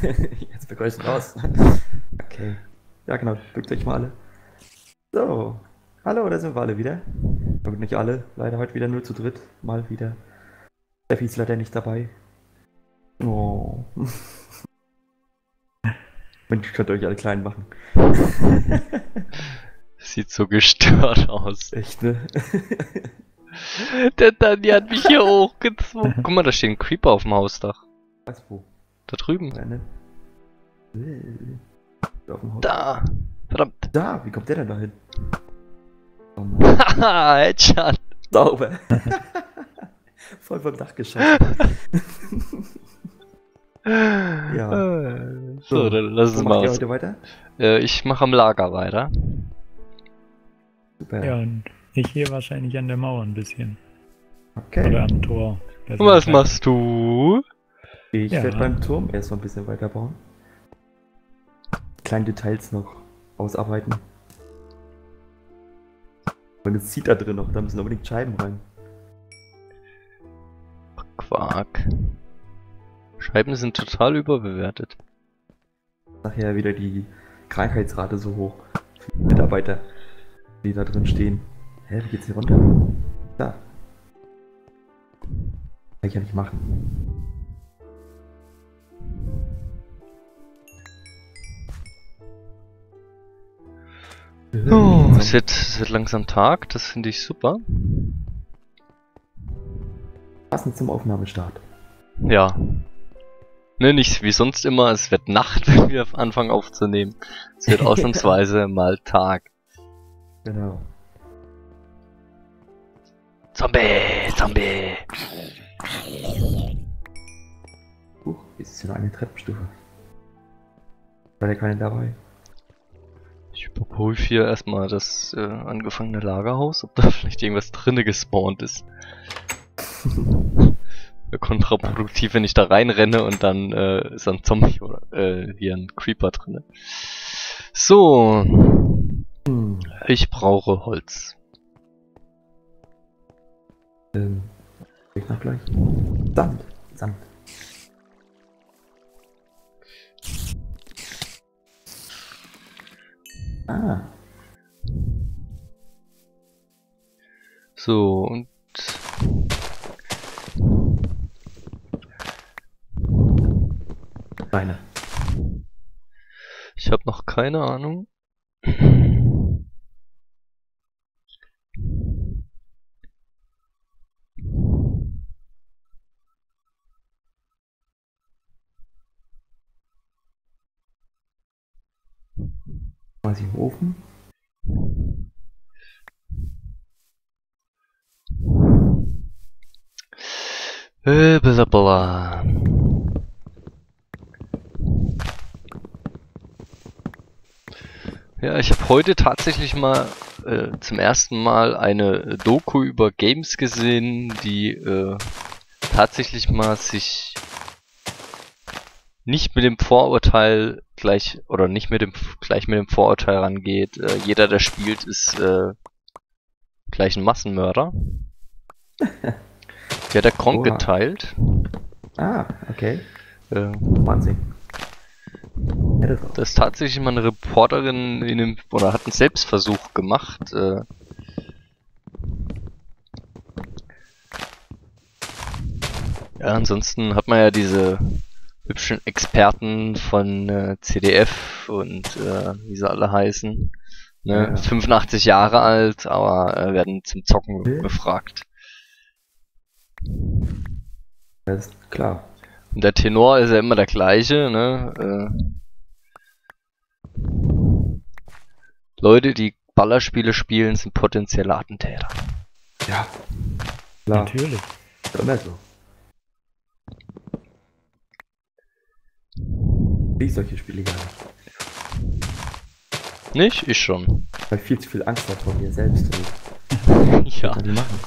Jetzt begrüßen raus. Okay. Ja, genau. Drückt euch mal alle. So. Hallo, da sind wir alle wieder. Aber nicht alle. Leider heute wieder nur zu dritt. Mal wieder. Steffi ist leider nicht dabei. Oh. Mensch, könnt ihr euch alle klein machen. Sieht so gestört aus. Echt, ne? Der Dani hat mich hier hochgezogen. Guck mal, da steht ein Creeper auf dem Hausdach. Was wo? Da drüben. Ja, ne? Äh. Da. Verdammt. Da, wie kommt der denn da hin? Oh. Haha, Headshot. Sauber. Voll vom Dach geschossen. Ja. Äh, So, dann lass es mal aus. heute weiter? Äh, ich mache am Lager weiter. Super. Ja, und ich hier wahrscheinlich an der Mauer ein bisschen. Okay. Oder am Tor. Was machst du? Ich Ja. werde beim Turm erst mal ein bisschen weiter bauen. Kleine Details noch ausarbeiten. Und es zieht da drin noch, da müssen unbedingt Scheiben rein. Quark. Scheiben sind total überbewertet. Nachher wieder die Krankheitsrate so hoch. Für die Mitarbeiter, die da drin stehen. Hä, wie geht's hier runter? Da. Kann ich ja nicht machen. Oh, es wird, es wird langsam Tag, das finde ich super. Passend zum Aufnahmestart. Ja. Ne, nicht wie sonst immer, es wird Nacht, wenn wir anfangen aufzunehmen. Es wird ausnahmsweise mal Tag. Genau. Zombie, Zombie. Huch, jetzt ist hier noch eine Treppenstufe. War der keine dabei? Ich überprüfe hier erstmal das äh, angefangene Lagerhaus, ob da vielleicht irgendwas drinne gespawnt ist. Wäre kontraproduktiv, wenn ich da reinrenne und dann äh, ist ein Zombie oder äh, hier ein Creeper drinne. So, Hm. ich brauche Holz. Ähm, ich noch gleich. Sand. Sand. Ah, So, und Steine. ich habe noch keine Ahnung. Quasi im Ofen. Äh, bla bla. Ja, ich habe heute tatsächlich mal äh, zum ersten Mal eine Doku über Games gesehen, die äh, tatsächlich mal sich nicht mit dem Vorurteil gleich oder nicht mit dem gleich mit dem Vorurteil rangeht. Äh, jeder, der spielt, ist äh, gleich ein Massenmörder. Die hat der Gronk Oha. geteilt. Ah, okay. Äh, Wahnsinn. Hätte drauf. Da ist tatsächlich mal eine Reporterin in einem, oder hat einen Selbstversuch gemacht. Äh, ja, ansonsten hat man ja diese hübschen Experten von äh, CDF und äh, wie sie alle heißen. Ne? Ja, ja. 85 Jahre alt, aber äh, werden zum Zocken Ja. befragt. Das ist klar. Und der Tenor ist ja immer der gleiche, ne? Äh, Leute, die Ballerspiele spielen, sind potenzielle Attentäter. Ja. Klar. Natürlich. Ist immer so. Ich solche Spiele gar nicht. Nicht? Ich schon. Weil viel zu viel Angst hat vor mir selbst. Ja. die machen?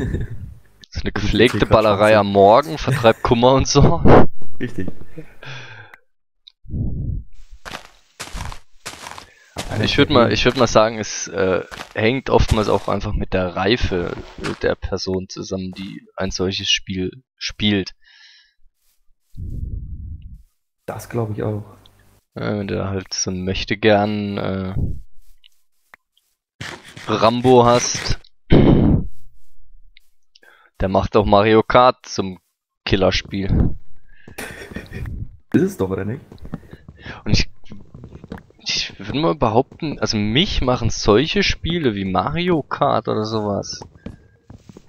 Das ist eine gepflegte Ballerei am Morgen, vertreibt Kummer und so. Richtig. Ich würde mal, ich würde mal sagen, es äh, hängt oftmals auch einfach mit der Reife der Person zusammen, die ein solches Spiel spielt. Das glaube ich auch. Wenn du halt so ein möchte gern äh, Rambo hast, der macht auch Mario Kart zum Killerspiel. Ist es doch, oder nicht? Und ich, ich würde mal behaupten, also mich machen solche Spiele wie Mario Kart oder sowas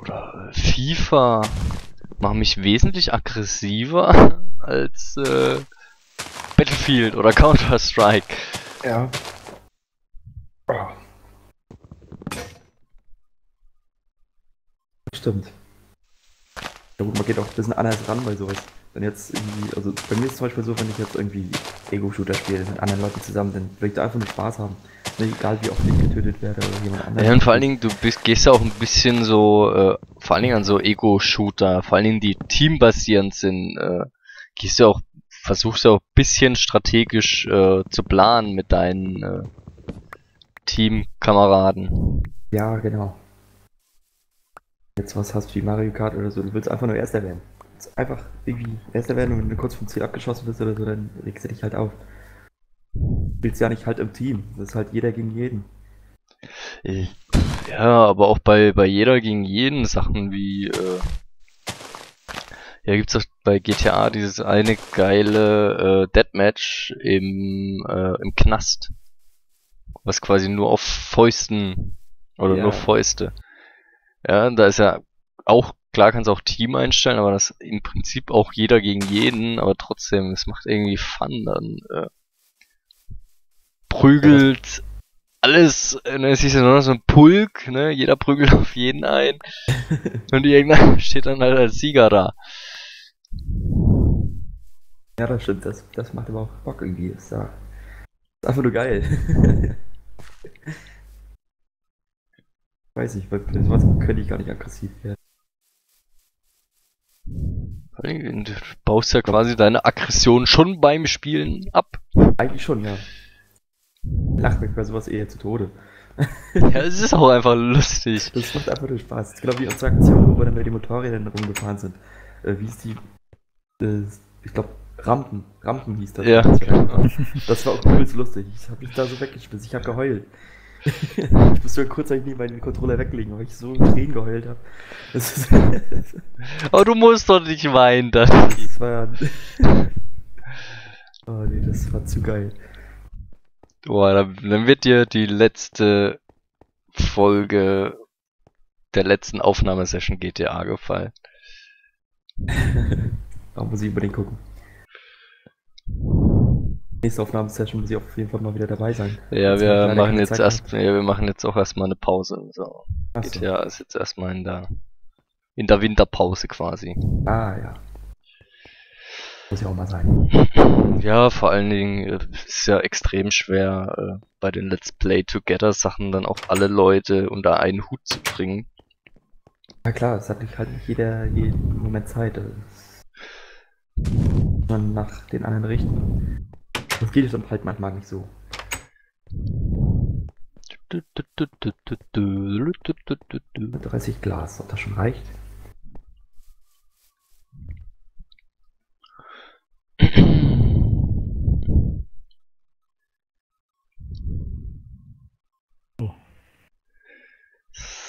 oder FIFA machen mich wesentlich aggressiver als äh, Battlefield oder Counter-Strike. Ja. Oh. Stimmt. Ja gut, man geht auch ein bisschen anders ran bei sowas. Wenn jetzt irgendwie, also bei mir ist es zum Beispiel so, wenn ich jetzt irgendwie Ego-Shooter spiele mit anderen Leuten zusammen, dann will ich da einfach nur Spaß haben. Egal wie oft ich getötet werde oder jemand anderes. Ja, und vor allen Dingen, du bist, gehst ja auch ein bisschen so, äh, vor allen Dingen an so Ego-Shooter, vor allen Dingen die teambasierend sind, äh, gehst du auch, versuchst du auch ein bisschen strategisch äh, zu planen mit deinen äh, Teamkameraden. Ja, genau. Jetzt was hast wie Mario Kart oder so, du willst einfach nur Erster werden. Willst einfach irgendwie Erster werden und wenn du kurz vom Ziel abgeschossen bist oder so, dann regst du dich halt auf. Du spielst ja nicht halt im Team, das ist halt jeder gegen jeden. Äh, Ja, aber auch bei, bei jeder gegen jeden Sachen wie, äh, ja, gibt's auch bei GTA dieses eine geile äh, Deathmatch im, äh, im Knast. Was quasi nur auf Fäusten oder Ja. nur Fäuste. Ja, da ist ja auch, klar kannst du auch Team einstellen, aber das im Prinzip auch jeder gegen jeden, aber trotzdem, es macht irgendwie Fun dann. Äh, prügelt alles, äh, ne, es ist ja nur noch so ein Pulk, ne, jeder prügelt auf jeden ein. und irgendeiner steht dann halt als Sieger da. Ja, das stimmt, das, das macht aber auch Bock irgendwie. Das ist, ja, ist einfach nur geil. Weiß nicht, bei sowas könnte ich gar nicht aggressiv werden. Du baust ja quasi deine Aggression schon beim Spielen ab. Eigentlich schon, ja. Lacht mich bei sowas eher zu Tode. Ja, es ist auch einfach lustig. Das macht einfach nur Spaß. Das ist genau wie unsere Aktion, wo wir dann mit den Motorrädern rumgefahren sind. Äh, wie ist die? Äh, ich glaube, Rampen. Rampen hieß das. Ja, das, genau. das war auch übelst lustig. Ich habe mich da so weggeschmissen. Ich habe geheult. ich musste kurzzeitig meinen Controller weglegen, weil ich so in Tränen geheult habe. Das, Aber du musst doch nicht weinen, dann. das war. oh nee, das war zu geil. Boah, dann wird dir die letzte Folge der letzten Aufnahmesession GTA gefallen. Da muss ich unbedingt gucken. Nächste Aufnahmesession muss ich auf jeden Fall mal wieder dabei sein. Ja, Jetzt wir machen jetzt erst, ja, wir machen jetzt auch erstmal eine Pause. So. Ach so. GTA ist jetzt erstmal in der, in der Winterpause quasi. Ah, ja. Muss ja auch mal sein. Ja, vor allen Dingen äh, ist ja extrem schwer, äh, bei den Let's Play Together Sachen dann auch alle Leute unter einen Hut zu bringen. Ja klar, es hat nicht halt nicht jeder jeden Moment Zeit. Man nach den anderen richten. Das geht dann halt manchmal nicht so. 30 Glas, ob das schon reicht?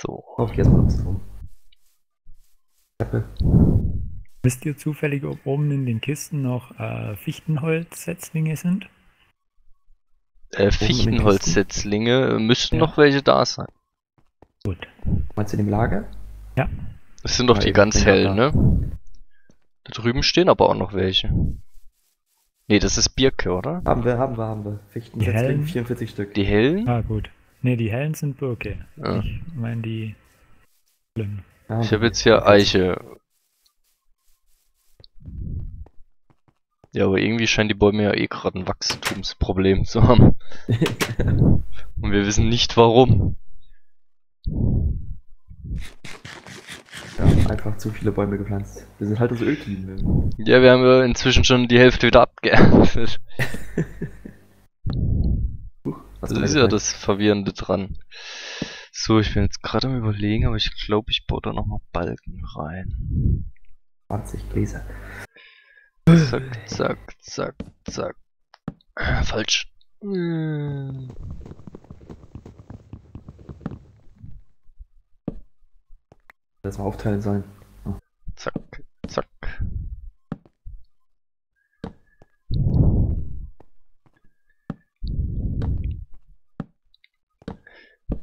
So. Kaufe ich erstmal was drum. Wisst ihr zufällig, ob oben in den Kisten noch äh, Fichtenholzsetzlinge sind? Äh, Fichtenholzsetzlinge, äh, müssten Ja. noch welche da sein. Gut. Meinst du in dem Lager? Das sind doch die Ja, ganz hellen, ja ne? Da drüben stehen aber auch noch welche. Nee, das ist Birke, oder? Haben wir, haben wir, haben wir. Fichten, Die Setzling, hellen? 44 Stück. Die hellen? Ah, gut. Ne, die hellen sind Birke. Ja. Ich meine die hellen. Ja, Ich habe jetzt hier Eiche. Ja, aber irgendwie scheinen die Bäume ja eh gerade ein Wachstumsproblem zu haben. Und wir wissen nicht warum. ja, einfach zu viele Bäume gepflanzt. Wir sind halt das Ölteam. Ja, wir haben ja inzwischen schon die Hälfte wieder abgeerntet. Huch, Das ist ja das Verwirrende dran. So, ich bin jetzt gerade am überlegen, aber ich glaube, ich baue da nochmal Balken rein. 20 Gläser. Zack, zack, zack, zack. Ah, Falsch. Hm. Das mal aufteilen sollen. Zack, zack.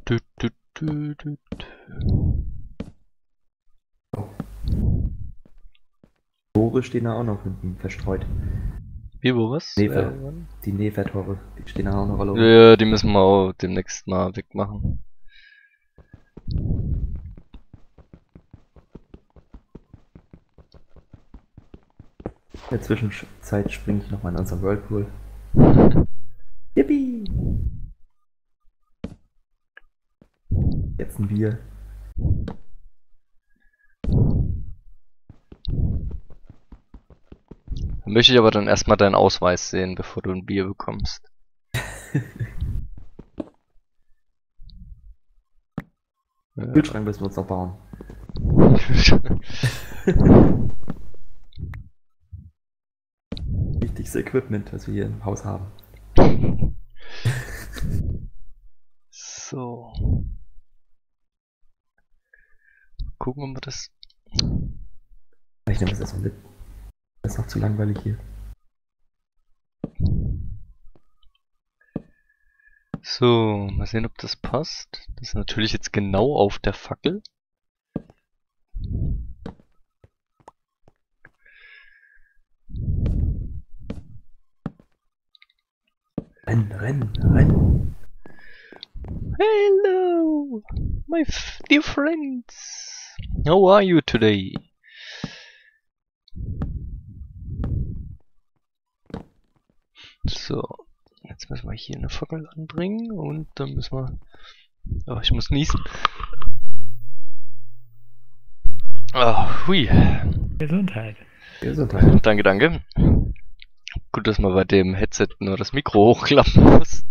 Du, du, du, du, du. Tore stehen da auch noch hinten verstreut. Wie, wo was? Nee, Äh, Die Nefer-Tore, die stehen da auch noch alle. Ja, die müssen wir auch demnächst mal wegmachen. In der Zwischenzeit springe ich nochmal in unseren Whirlpool. Yippie! Jetzt ein Bier. Möchte ich aber dann erstmal deinen Ausweis sehen, bevor du ein Bier bekommst. Ja. Kühlschrank müssen wir uns noch bauen. Wichtigste Equipment, das wir hier im Haus haben. so. Gucken, ob wir das. Ich nehme das erstmal mit. Ist noch zu langweilig hier. So, mal sehen, ob das passt. Das ist natürlich jetzt genau auf der Fackel. Renn, renn, renn. Hello, my dear friends. How are you today? So, jetzt müssen wir hier eine Fackel anbringen und dann müssen wir. Oh, ich muss niesen. Ah, hui. Gesundheit. Gesundheit. Danke, danke. Gut, dass man bei dem Headset nur das Mikro hochklappen muss.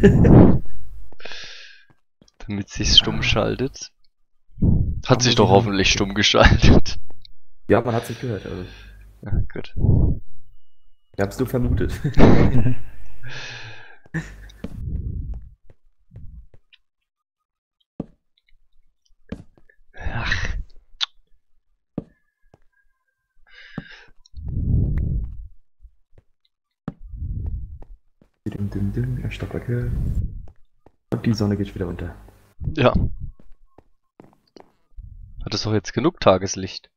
Damit sich's stumm schaltet. Hat sich doch hoffentlich stumm geschaltet. Ja, man hat sich gehört. Also, Ja, gut. Ich hab's nur vermutet. Ach. Dim, dim, dim, ein Stockwerke. Und die Sonne geht wieder unter. Ja. Hat es doch jetzt genug Tageslicht.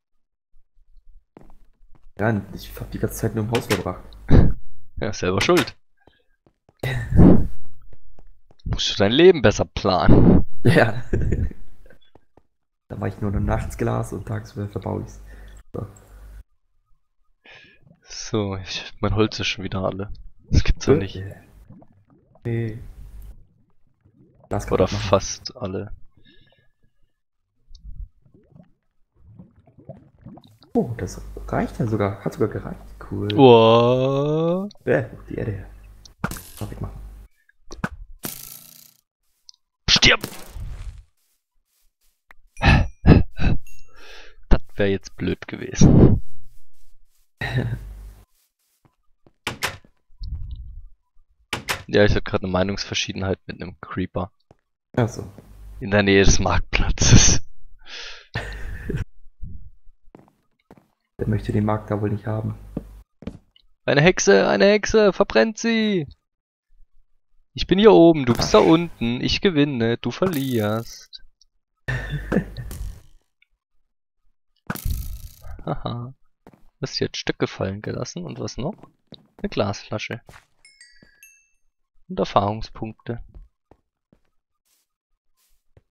Ja, ich hab die ganze Zeit nur im Haus verbracht. Ja, selber schuld. Musst du dein Leben besser planen. Ja. da war ich nur noch nachts Glas und tagsüber verbau ich's. So. So, ich, mein Holz ist schon wieder alle. Das gibt's doch nicht. Nee. Oder fast alle. Oh, das reicht ja sogar. Hat sogar gereicht. Cool. Oh. Äh, die Erde her. Mal wegmachen. Stirb! Das wäre jetzt blöd gewesen. Ja, ich hatte gerade eine Meinungsverschiedenheit mit einem Creeper Achso. in der Nähe des Marktplatzes. Der möchte den Markt da wohl nicht haben. Eine Hexe, eine Hexe, verbrennt sie! Ich bin hier oben, du bist da unten, ich gewinne, du verlierst. Haha. Hast jetzt Stücke fallen gelassen und was noch? Eine Glasflasche. Und Erfahrungspunkte.